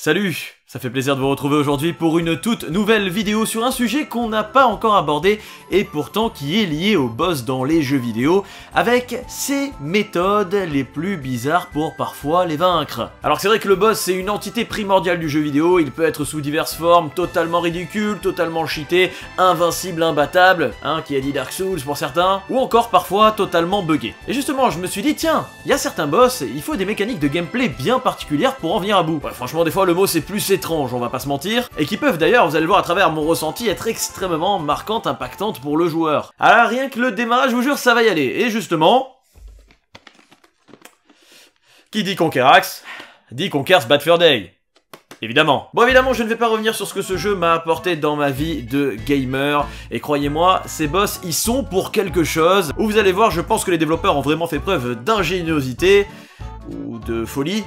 Salut ça fait plaisir de vous retrouver aujourd'hui pour une toute nouvelle vidéo sur un sujet qu'on n'a pas encore abordé et pourtant qui est lié au boss dans les jeux vidéo avec ses méthodes les plus bizarres pour parfois les vaincre. Alors c'est vrai que le boss c'est une entité primordiale du jeu vidéo, il peut être sous diverses formes, totalement ridicule, totalement cheaté, invincible, imbattable, hein, qui a dit Dark Souls pour certains, ou encore parfois totalement buggé. Et justement je me suis dit tiens, il y a certains boss, il faut des mécaniques de gameplay bien particulières pour en venir à bout. franchement des fois le mot c'est plus étranges, on va pas se mentir, et qui peuvent d'ailleurs, vous allez le voir à travers mon ressenti, être extrêmement marquantes, impactantes pour le joueur. Alors rien que le démarrage, je vous jure, ça va y aller. Et justement... Qui dit Conquerax dit Conquer's Bad Fur Day. Évidemment. Bon évidemment je ne vais pas revenir sur ce que ce jeu m'a apporté dans ma vie de gamer et croyez-moi ces boss ils sont pour quelque chose où vous allez voir je pense que les développeurs ont vraiment fait preuve d'ingéniosité ou de folie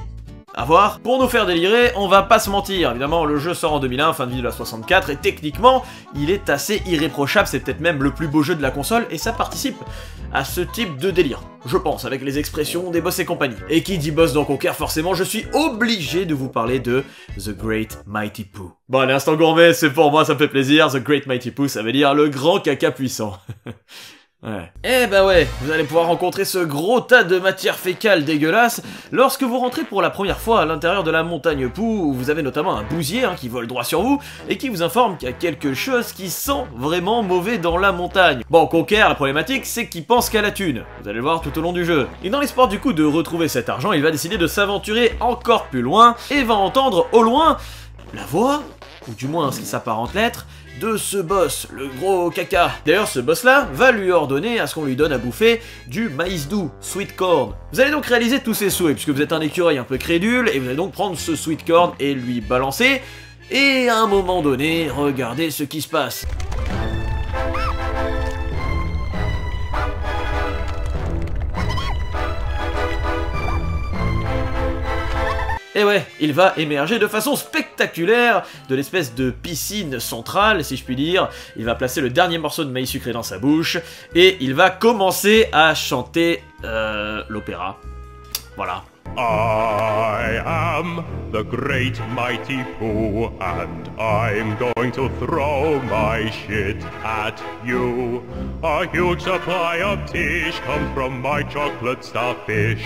à voir. Pour nous faire délirer, on va pas se mentir. Évidemment, le jeu sort en 2001, fin de vie de la 64, et techniquement, il est assez irréprochable. C'est peut-être même le plus beau jeu de la console, et ça participe à ce type de délire. Je pense, avec les expressions des boss et compagnie. Et qui dit boss dans Conquer, forcément, je suis obligé de vous parler de The Great Mighty Pooh. Bon, l'instant gourmet, c'est pour moi, ça me fait plaisir. The Great Mighty Pooh, ça veut dire le grand caca puissant. Eh bah ouais, vous allez pouvoir rencontrer ce gros tas de matière fécale dégueulasse lorsque vous rentrez pour la première fois à l'intérieur de la montagne Pou, où vous avez notamment un bousier hein, qui vole droit sur vous et qui vous informe qu'il y a quelque chose qui sent vraiment mauvais dans la montagne. Bon, Conquer, la problématique, c'est qu'il pense qu'à la thune. Vous allez le voir tout au long du jeu. Et dans l'espoir du coup de retrouver cet argent, il va décider de s'aventurer encore plus loin et va entendre au loin la voix, ou du moins ce qui s'apparente l'être, de ce boss, le gros caca. D'ailleurs, ce boss-là va lui ordonner à ce qu'on lui donne à bouffer du maïs doux, sweet corn. Vous allez donc réaliser tous ces souhaits, puisque vous êtes un écureuil un peu crédule, et vous allez donc prendre ce sweet corn et lui balancer, et à un moment donné, regardez ce qui se passe. Et ouais, il va émerger de façon spectaculaire de l'espèce de piscine centrale, si je puis dire. Il va placer le dernier morceau de maïs sucré dans sa bouche, et il va commencer à chanter euh, l'opéra. Voilà. I am the great mighty Pooh, and I'm going to throw my shit at you. A huge supply of tish comes from my chocolate starfish.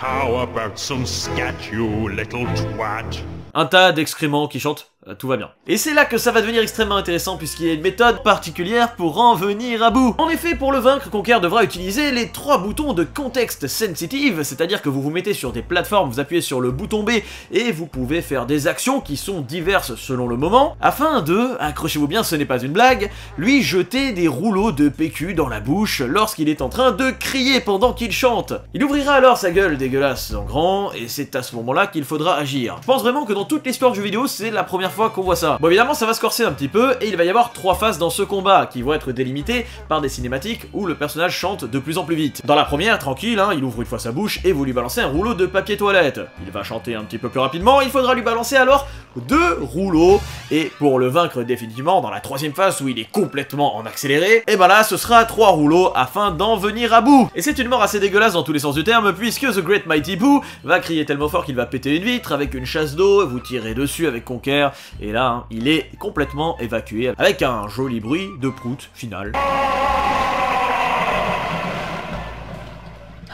How about some scat, you little twat? Un tas d'excréments qui chantent tout va bien. Et c'est là que ça va devenir extrêmement intéressant puisqu'il y a une méthode particulière pour en venir à bout. En effet, pour le vaincre, Conquer devra utiliser les trois boutons de contexte sensitive, c'est-à-dire que vous vous mettez sur des plateformes, vous appuyez sur le bouton B et vous pouvez faire des actions qui sont diverses selon le moment, afin de, accrochez-vous bien, ce n'est pas une blague, lui jeter des rouleaux de PQ dans la bouche lorsqu'il est en train de crier pendant qu'il chante. Il ouvrira alors sa gueule dégueulasse en grand, et c'est à ce moment-là qu'il faudra agir. Je pense vraiment que dans toute l'histoire du jeu vidéo, c'est la première fois qu'on voit ça. Bon évidemment ça va se corser un petit peu et il va y avoir trois phases dans ce combat qui vont être délimitées par des cinématiques où le personnage chante de plus en plus vite. Dans la première, tranquille, hein, il ouvre une fois sa bouche et vous lui balancez un rouleau de papier toilette. Il va chanter un petit peu plus rapidement, il faudra lui balancer alors deux rouleaux et pour le vaincre définitivement dans la troisième phase où il est complètement en accéléré, et eh ben là ce sera trois rouleaux afin d'en venir à bout. Et c'est une mort assez dégueulasse dans tous les sens du terme puisque The Great Mighty Boo va crier tellement fort qu'il va péter une vitre avec une chasse d'eau, vous tirez dessus avec Conquer et là, hein, il est complètement évacué avec un joli bruit de prout final.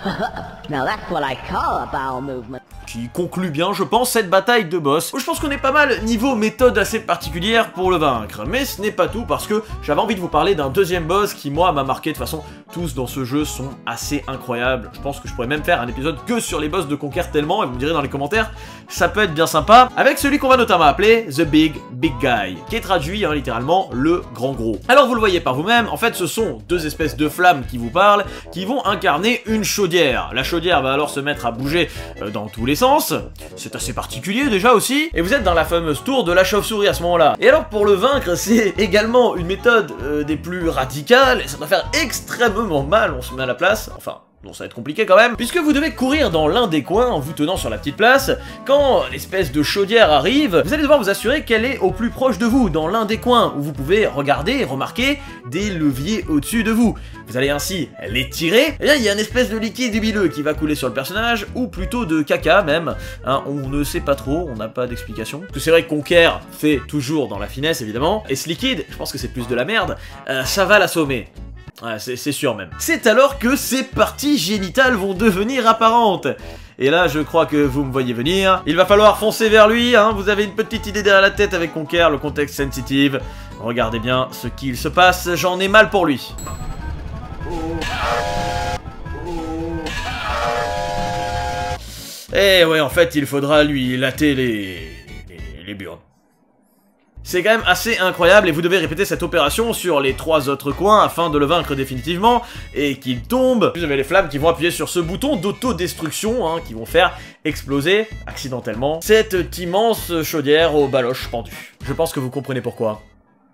Now that's what I call a bowel movement qui conclut bien, je pense, cette bataille de boss. Je pense qu'on est pas mal niveau méthode assez particulière pour le vaincre. Mais ce n'est pas tout, parce que j'avais envie de vous parler d'un deuxième boss qui, moi, m'a marqué. De toute façon, tous dans ce jeu sont assez incroyables. Je pense que je pourrais même faire un épisode que sur les boss de Conquer tellement, et vous me direz dans les commentaires, ça peut être bien sympa, avec celui qu'on va notamment appeler The Big Big Guy, qui est traduit hein, littéralement le grand gros. Alors vous le voyez par vous-même, en fait ce sont deux espèces de flammes qui vous parlent, qui vont incarner une chaudière. La chaudière va alors se mettre à bouger euh, dans tous les sens, c'est assez particulier déjà aussi. Et vous êtes dans la fameuse tour de la chauve-souris à ce moment-là. Et alors pour le vaincre, c'est également une méthode euh, des plus radicales, et ça doit faire extrêmement mal, on se met à la place, enfin Bon, ça va être compliqué quand même, puisque vous devez courir dans l'un des coins en vous tenant sur la petite place. Quand l'espèce de chaudière arrive, vous allez devoir vous assurer qu'elle est au plus proche de vous, dans l'un des coins, où vous pouvez regarder et remarquer des leviers au-dessus de vous. Vous allez ainsi les tirer, et bien il y a une espèce de liquide huileux qui va couler sur le personnage, ou plutôt de caca même, hein, on ne sait pas trop, on n'a pas d'explication. Parce que c'est vrai que Conquer fait toujours dans la finesse évidemment, et ce liquide, je pense que c'est plus de la merde, euh, ça va l'assommer. C'est sûr même. C'est alors que ces parties génitales vont devenir apparentes. Et là, je crois que vous me voyez venir. Il va falloir foncer vers lui, hein. Vous avez une petite idée derrière la tête avec Conquer, le contexte sensitive. Regardez bien ce qu'il se passe, j'en ai mal pour lui. Eh ouais, en fait, il faudra lui latter les... les, les. C'est quand même assez incroyable et vous devez répéter cette opération sur les trois autres coins afin de le vaincre définitivement et qu'il tombe. Vous avez les flammes qui vont appuyer sur ce bouton d'autodestruction hein, qui vont faire exploser accidentellement cette immense chaudière aux baloches pendues. Je pense que vous comprenez pourquoi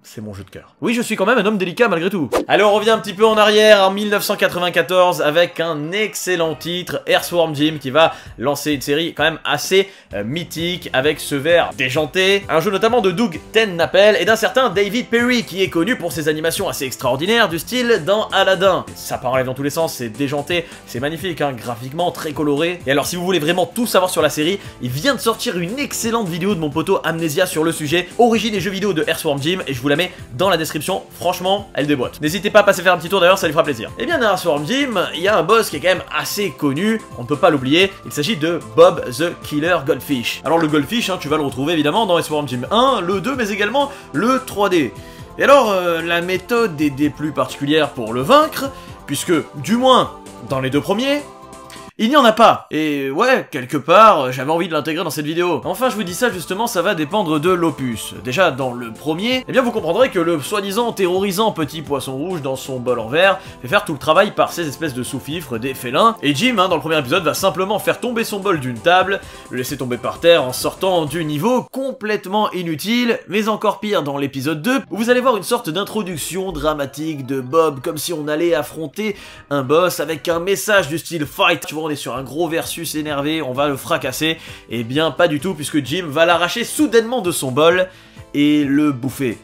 c'est mon jeu de cœur. Oui, je suis quand même un homme délicat malgré tout. Allez, on revient un petit peu en arrière, en 1994, avec un excellent titre, Earthworm Jim, qui va lancer une série quand même assez euh, mythique, avec ce verre déjanté, un jeu notamment de Doug Tennappel et d'un certain David Perry, qui est connu pour ses animations assez extraordinaires, du style dans Aladdin. Ça part dans tous les sens, c'est déjanté, c'est magnifique, hein, graphiquement très coloré. Et alors, si vous voulez vraiment tout savoir sur la série, il vient de sortir une excellente vidéo de mon poteau Amnesia sur le sujet, origine et jeux vidéo de Earthworm Jim, et je vous la mets dans la description. Franchement, elle déboîte. N'hésitez pas à passer faire un petit tour d'ailleurs, ça lui fera plaisir. Et eh bien dans Swarm Gym, il y a un boss qui est quand même assez connu, on ne peut pas l'oublier, il s'agit de Bob the Killer Goldfish. Alors le Goldfish, hein, tu vas le retrouver évidemment dans Swarm Gym 1, le 2, mais également le 3D. Et alors, euh, la méthode est des plus particulières pour le vaincre, puisque, du moins, dans les deux premiers, il n'y en a pas. Et ouais, quelque part, j'avais envie de l'intégrer dans cette vidéo. Enfin, je vous dis ça justement, ça va dépendre de l'opus. Déjà, dans le premier, eh bien vous comprendrez que le soi-disant terrorisant petit poisson rouge dans son bol en verre fait faire tout le travail par ces espèces de sous-fifres des félins. Et Jim, hein, dans le premier épisode, va simplement faire tomber son bol d'une table, le laisser tomber par terre en sortant du niveau complètement inutile, mais encore pire dans l'épisode 2, où vous allez voir une sorte d'introduction dramatique de Bob, comme si on allait affronter un boss avec un message du style fight. Sur un gros versus énervé, on va le fracasser. Eh bien pas du tout puisque Jim va l'arracher soudainement de son bol et le bouffer.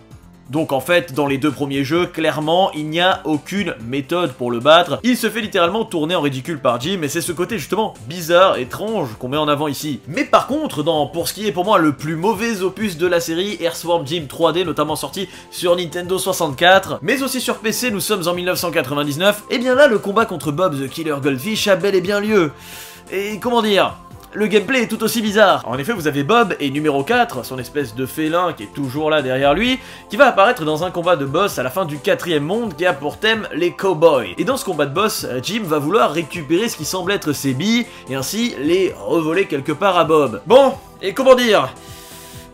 Donc en fait, dans les deux premiers jeux, clairement, il n'y a aucune méthode pour le battre. Il se fait littéralement tourner en ridicule par Jim, et c'est ce côté justement bizarre, étrange, qu'on met en avant ici. Mais par contre, dans, pour ce qui est pour moi le plus mauvais opus de la série, Earthworm Jim 3D, notamment sorti sur Nintendo 64, mais aussi sur PC, nous sommes en 1999, et eh bien là, le combat contre Bob the Killer Goldfish a bel et bien lieu. Et comment dire? Le gameplay est tout aussi bizarre. En effet, vous avez Bob et numéro 4, son espèce de félin qui est toujours là derrière lui, qui va apparaître dans un combat de boss à la fin du quatrième monde qui a pour thème les cowboys. Et dans ce combat de boss, Jim va vouloir récupérer ce qui semble être ses billes et ainsi les revoler quelque part à Bob. Bon, et comment dire?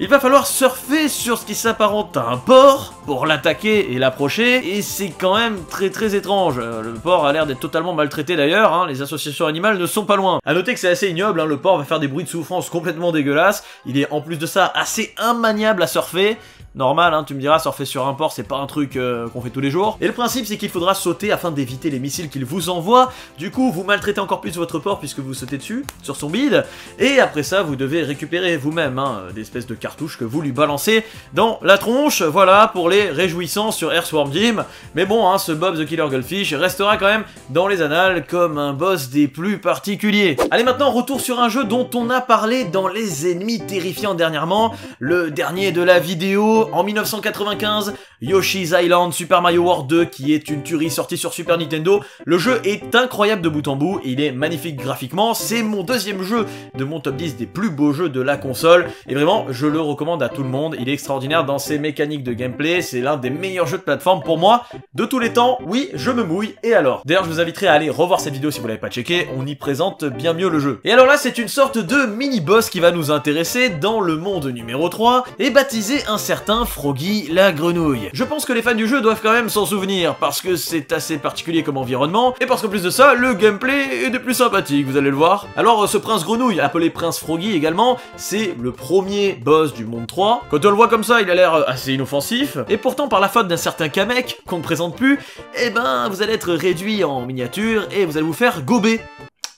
Il va falloir surfer sur ce qui s'apparente à un porc pour l'attaquer et l'approcher, et c'est quand même très très étrange. Euh, le porc a l'air d'être totalement maltraité d'ailleurs, hein, les associations animales ne sont pas loin. A noter que c'est assez ignoble, hein, le porc va faire des bruits de souffrance complètement dégueulasses, il est en plus de ça assez immaniable à surfer, normal, hein, tu me diras, surfer sur un port, c'est pas un truc euh, qu'on fait tous les jours. Et le principe, c'est qu'il faudra sauter afin d'éviter les missiles qu'il vous envoie. Du coup, vous maltraitez encore plus votre port puisque vous sautez dessus, sur son bide. Et après ça, vous devez récupérer vous-même hein, des espèces de cartouches que vous lui balancez dans la tronche. Voilà, pour les réjouissants sur Earthworm Jim. Mais bon, hein, ce Bob the Killer Goldfish restera quand même dans les annales comme un boss des plus particuliers. Allez, maintenant, retour sur un jeu dont on a parlé dans les ennemis terrifiants dernièrement. Le dernier de la vidéo, en 1995, Yoshi's Island Super Mario World 2 qui est une tuerie sortie sur Super Nintendo. Le jeu est incroyable de bout en bout, il est magnifique graphiquement, c'est mon deuxième jeu de mon top 10 des plus beaux jeux de la console, et vraiment je le recommande à tout le monde, il est extraordinaire dans ses mécaniques de gameplay, c'est l'un des meilleurs jeux de plateforme pour moi de tous les temps, oui je me mouille, et alors? D'ailleurs je vous inviterai à aller revoir cette vidéo si vous l'avez pas checké, on y présente bien mieux le jeu. Et alors là c'est une sorte de mini-boss qui va nous intéresser dans le monde numéro 3, et baptisé un certain Froggy la grenouille. Je pense que les fans du jeu doivent quand même s'en souvenir, parce que c'est assez particulier comme environnement, et parce qu'en plus de ça, le gameplay est des plus sympathiques, vous allez le voir. Alors ce prince grenouille, appelé prince Froggy également, c'est le premier boss du monde 3. Quand on le voit comme ça, il a l'air assez inoffensif, et pourtant par la faute d'un certain Kamek, qu'on ne présente plus, eh ben vous allez être réduit en miniature et vous allez vous faire gober.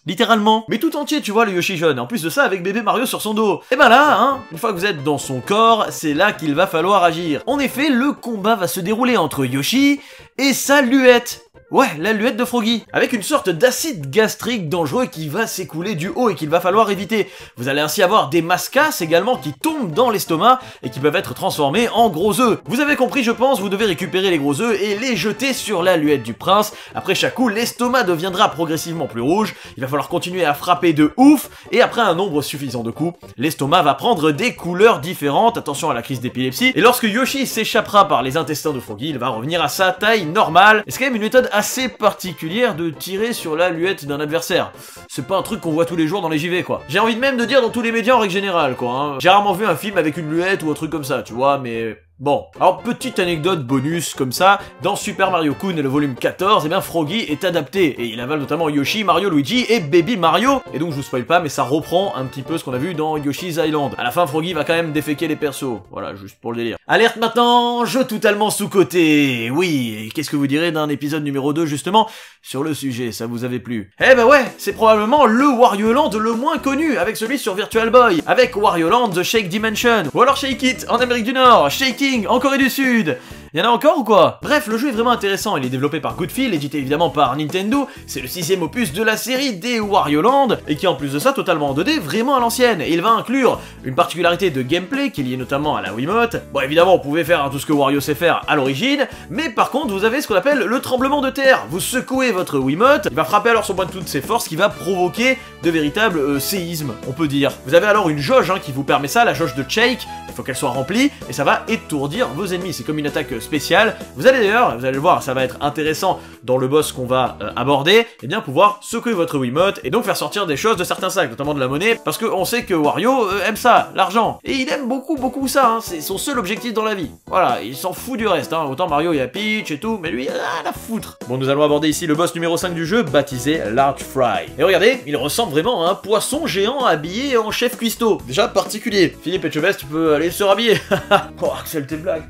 Littéralement. Mais tout entier, tu vois, le Yoshi jeune. En plus de ça, avec bébé Mario sur son dos. Et ben là, hein, une fois que vous êtes dans son corps, c'est là qu'il va falloir agir. En effet, le combat va se dérouler entre Yoshi et sa luette. Ouais, la luette de Froggy, avec une sorte d'acide gastrique dangereux qui va s'écouler du haut et qu'il va falloir éviter. Vous allez ainsi avoir des mascasses également qui tombent dans l'estomac et qui peuvent être transformés en gros œufs. Vous avez compris, je pense, vous devez récupérer les gros œufs et les jeter sur la luette du prince. Après chaque coup, l'estomac deviendra progressivement plus rouge, il va falloir continuer à frapper de ouf, et après un nombre suffisant de coups, l'estomac va prendre des couleurs différentes, attention à la crise d'épilepsie, et lorsque Yoshi s'échappera par les intestins de Froggy, il va revenir à sa taille normale. C'est quand même une méthode assez assez particulière de tirer sur la luette d'un adversaire. C'est pas un truc qu'on voit tous les jours dans les JV, quoi. J'ai envie de même de dire dans tous les médias en règle générale, quoi. Hein. J'ai rarement vu un film avec une luette ou un truc comme ça, tu vois, mais Bon, alors petite anecdote bonus comme ça, dans Super Mario Kun le volume 14, eh bien Froggy est adapté, et il avale notamment Yoshi, Mario, Luigi et Baby Mario, et donc je vous spoil pas, mais ça reprend un petit peu ce qu'on a vu dans Yoshi's Island. À la fin, Froggy va quand même déféquer les persos, voilà, juste pour le délire. Alerte maintenant, jeu totalement sous-côté Oui, qu'est-ce que vous direz d'un épisode numéro 2 justement sur le sujet, ça vous avait plu? Eh bah ouais, c'est probablement le Wario Land le moins connu, avec celui sur Virtual Boy, avec Wario Land The Shake Dimension, ou alors Shake It en Amérique du Nord, Shake en Corée du Sud y en a encore ou quoi? Bref, le jeu est vraiment intéressant, il est développé par Goodfield, édité évidemment par Nintendo, c'est le sixième opus de la série des Wario Land, et qui en plus de ça, totalement en 2D, vraiment à l'ancienne, et il va inclure une particularité de gameplay qui est liée notamment à la Wiimote. Bon évidemment, on pouvait faire tout ce que Wario sait faire à l'origine, mais par contre, vous avez ce qu'on appelle le tremblement de terre. Vous secouez votre Wiimote, il va frapper alors son point de toutes ses forces, qui va provoquer de véritables euh, séismes, on peut dire. Vous avez alors une jauge hein, qui vous permet ça, la jauge de Shake, il faut qu'elle soit remplie, et ça va étourdir vos ennemis. C'est comme une attaque spéciale. Vous allez d'ailleurs, vous allez le voir, ça va être intéressant dans le boss qu'on va euh, aborder, et eh bien pouvoir secouer votre Wiimote et donc faire sortir des choses de certains sacs, notamment de la monnaie, parce qu'on sait que Wario euh, aime ça, l'argent. Et il aime beaucoup, beaucoup ça, hein. c'est son seul objectif dans la vie. Voilà, il s'en fout du reste, hein. autant Mario il a Peach et tout, mais lui, ah, la foutre. Bon, nous allons aborder ici le boss numéro 5 du jeu, baptisé Large Fry. Et regardez, il ressemble vraiment à un poisson géant habillé en chef cuistot. Déjà particulier. Philippe Etchebest, tu peux aller se rhabiller. oh, Axel, tes blagues.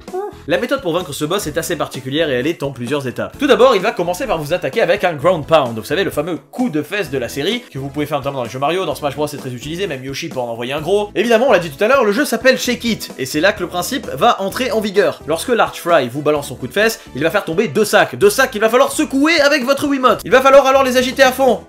La méthode pour vaincre ce boss est assez particulière et elle est en plusieurs étapes. Tout d'abord, il va commencer par vous attaquer avec un Ground Pound, vous savez, le fameux coup de fesse de la série, que vous pouvez faire notamment dans les jeux Mario, dans Smash Bros c'est très utilisé, même Yoshi peut en envoyer un gros. Évidemment, on l'a dit tout à l'heure, le jeu s'appelle Shake It, et c'est là que le principe va entrer en vigueur. Lorsque l'Arch Fry vous balance son coup de fesse, il va faire tomber deux sacs, deux sacs qu'il va falloir secouer avec votre Wiimote. Il va falloir alors les agiter à fond.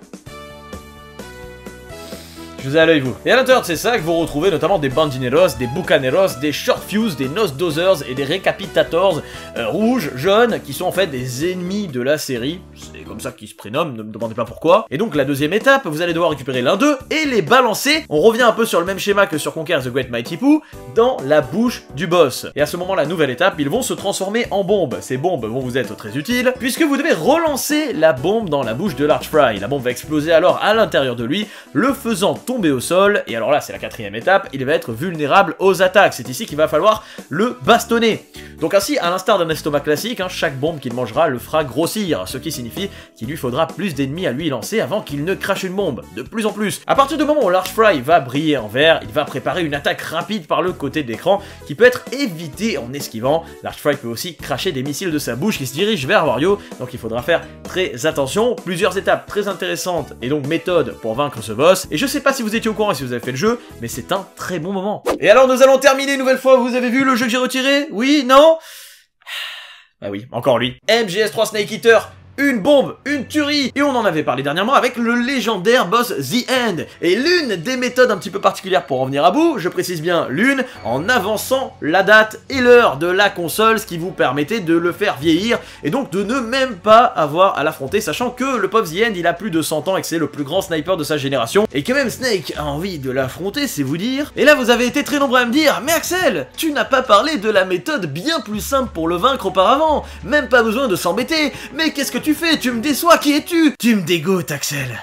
Vous à l'œil, vous. Et à l'intérieur de ces sacs, vous retrouvez notamment des bandineros, des bucaneros, des short fuse, des nose dozers et des recapitators euh, rouges, jaunes, qui sont en fait des ennemis de la série. C'est comme ça qu'ils se prénomment, ne me demandez pas pourquoi. Et donc la deuxième étape, vous allez devoir récupérer l'un d'eux et les balancer. On revient un peu sur le même schéma que sur Conquer the Great Mighty Pooh, dans la bouche du boss. Et à ce moment, la nouvelle étape, ils vont se transformer en bombes. Ces bombes vont vous être très utiles, puisque vous devez relancer la bombe dans la bouche de l'Arch Fry. La bombe va exploser alors à l'intérieur de lui, le faisant tomber au sol, et alors là c'est la quatrième étape, il va être vulnérable aux attaques. C'est ici qu'il va falloir le bastonner. Donc ainsi, à l'instar d'un estomac classique, hein, chaque bombe qu'il mangera le fera grossir, ce qui signifie qu'il lui faudra plus d'ennemis à lui lancer avant qu'il ne crache une bombe, de plus en plus. À partir du moment où Large Fry va briller en vert, il va préparer une attaque rapide par le côté de l'écran qui peut être évitée en esquivant. Large Fry peut aussi cracher des missiles de sa bouche qui se dirigent vers Wario, donc il faudra faire très attention. Plusieurs étapes très intéressantes et donc méthodes pour vaincre ce boss. Et je sais pas si vous étiez au courant et si vous avez fait le jeu, mais c'est un très bon moment. Et alors nous allons terminer une nouvelle fois, vous avez vu le jeu que j'ai retiré? Oui? Non? Bah oui, encore lui. MGS3 Snake Eater une bombe, une tuerie Et on en avait parlé dernièrement avec le légendaire boss The End. Et l'une des méthodes un petit peu particulières pour en venir à bout, je précise bien l'une, en avançant la date et l'heure de la console, ce qui vous permettait de le faire vieillir, et donc de ne même pas avoir à l'affronter, sachant que le pauvre The End, il a plus de 100 ans et que c'est le plus grand sniper de sa génération, et que même Snake a envie de l'affronter, c'est vous dire. Et là, vous avez été très nombreux à me dire, mais Axel, tu n'as pas parlé de la méthode bien plus simple pour le vaincre auparavant, même pas besoin de s'embêter, mais qu'est-ce que tu fais? Tu me déçois, qui es-tu? Tu me dégoûtes, Axel.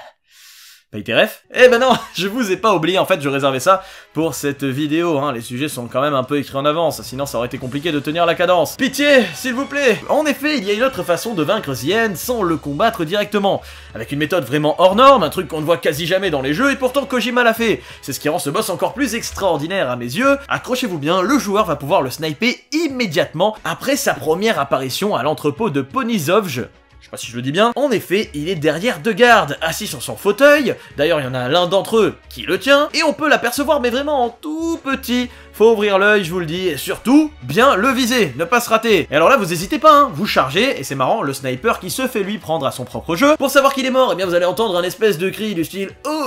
Paye tes refs? Eh ben non, je vous ai pas oublié, en fait je réservais ça pour cette vidéo, hein. les sujets sont quand même un peu écrits en avance, sinon ça aurait été compliqué de tenir la cadence. Pitié, s'il vous plaît En effet, il y a une autre façon de vaincre Zien sans le combattre directement, avec une méthode vraiment hors norme, un truc qu'on ne voit quasi jamais dans les jeux, et pourtant Kojima l'a fait. C'est ce qui rend ce boss encore plus extraordinaire à mes yeux. Accrochez-vous bien, le joueur va pouvoir le sniper immédiatement après sa première apparition à l'entrepôt de Ponizovj, je sais pas si je le dis bien. En effet, il est derrière deux gardes, assis sur son fauteuil. D'ailleurs, il y en a l'un d'entre eux qui le tient. Et on peut l'apercevoir, mais vraiment en tout petit. Faut ouvrir l'œil, je vous le dis. Et surtout, bien le viser, ne pas se rater. Et alors là, vous hésitez pas, hein. vous chargez. Et c'est marrant, le sniper qui se fait lui prendre à son propre jeu. Pour savoir qu'il est mort, eh bien vous allez entendre un espèce de cri du style oh,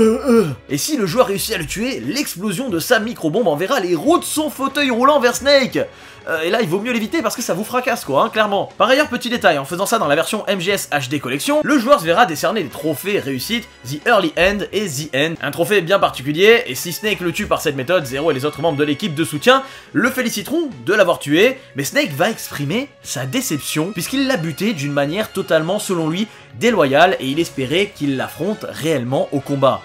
euh, euh. Et si le joueur réussit à le tuer, l'explosion de sa micro-bombe enverra les roues de son fauteuil roulant vers Snake. Euh, et là, il vaut mieux l'éviter parce que ça vous fracasse, quoi, hein, clairement. Par ailleurs, petit détail, en faisant ça dans la version MGS HD Collection, le joueur se verra décerner des trophées réussites, The Early End et The End. Un trophée bien particulier, et si Snake le tue par cette méthode, Zero et les autres membres de l'équipe de soutien le féliciteront de l'avoir tué, mais Snake va exprimer sa déception, puisqu'il l'a buté d'une manière totalement, selon lui, déloyale, et il espérait qu'il l'affronte réellement au combat.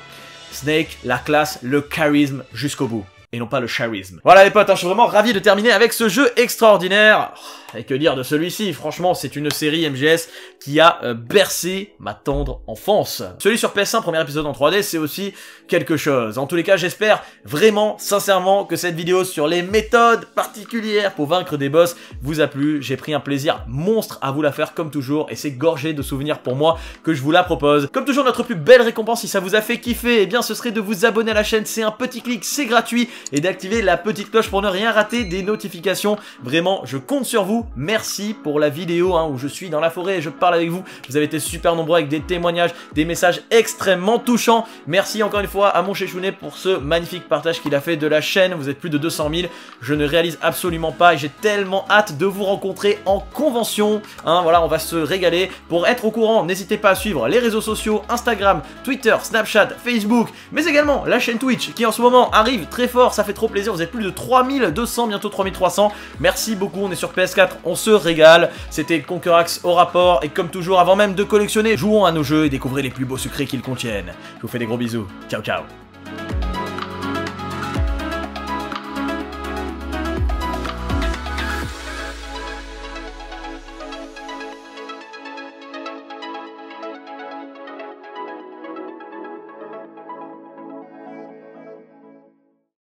Snake, la classe, le charisme jusqu'au bout et non pas le charisme. Voilà les potes, hein, je suis vraiment ravi de terminer avec ce jeu extraordinaire. Et que dire de celui-ci? Franchement, c'est une série MGS qui a euh, bercé ma tendre enfance. Celui sur PS1, premier épisode en 3D, c'est aussi quelque chose. En tous les cas, j'espère vraiment, sincèrement, que cette vidéo sur les méthodes particulières pour vaincre des boss vous a plu. J'ai pris un plaisir monstre à vous la faire comme toujours, et c'est gorgé de souvenirs pour moi que je vous la propose. Comme toujours, notre plus belle récompense, si ça vous a fait kiffer, eh bien ce serait de vous abonner à la chaîne, c'est un petit clic, c'est gratuit, et d'activer la petite cloche pour ne rien rater des notifications. Vraiment, je compte sur vous. Merci pour la vidéo hein, où je suis dans la forêt et je parle avec vous. Vous avez été super nombreux avec des témoignages, des messages extrêmement touchants. Merci encore une fois à mon Chechounet pour ce magnifique partage qu'il a fait de la chaîne. Vous êtes plus de 200 000. Je ne réalise absolument pas et j'ai tellement hâte de vous rencontrer en convention. Hein, voilà, on va se régaler. Pour être au courant, n'hésitez pas à suivre les réseaux sociaux, Instagram, Twitter, Snapchat, Facebook, mais également la chaîne Twitch qui en ce moment arrive très fort. Ça fait trop plaisir. Vous êtes plus de 3200, bientôt 3300. Merci beaucoup. On est sur PS4. On se régale. C'était Conquerax au rapport. Et comme toujours, avant même de collectionner, jouons à nos jeux et découvrez les plus beaux secrets qu'ils contiennent. Je vous fais des gros bisous. Ciao, ciao.